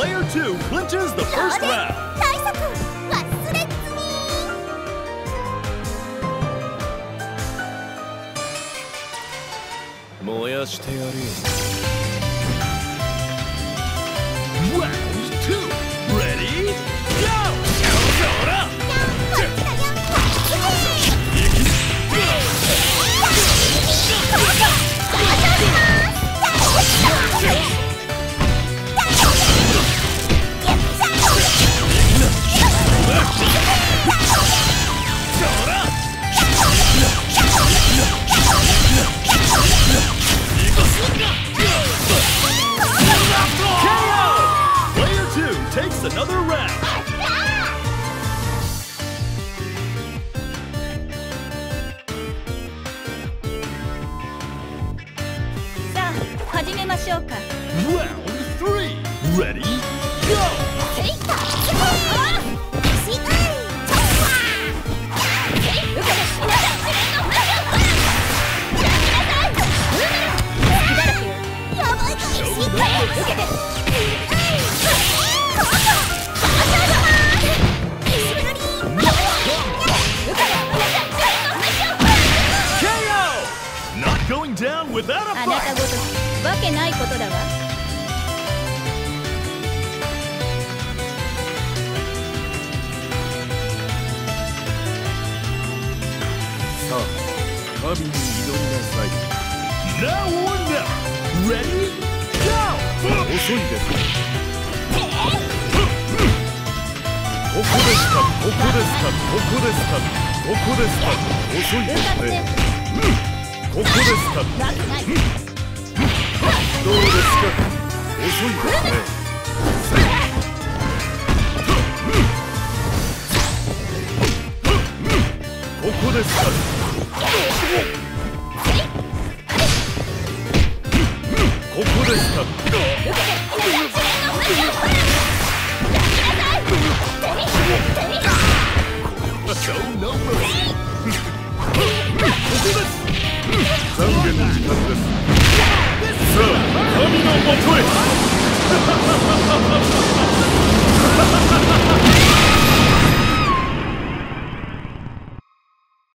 Player two clinches the first round. 大作忘れずに燃やしてやるよ Another round. Round three. Ready? あなた.ごときわけないことだわ。さあ神に挑みなさい。Now or never. Ready? Go! 遅いです。ここですか？ここですか？ここですか？ここですか？遅いですねここですか。どうですか。遅いですね。ここですか。后退。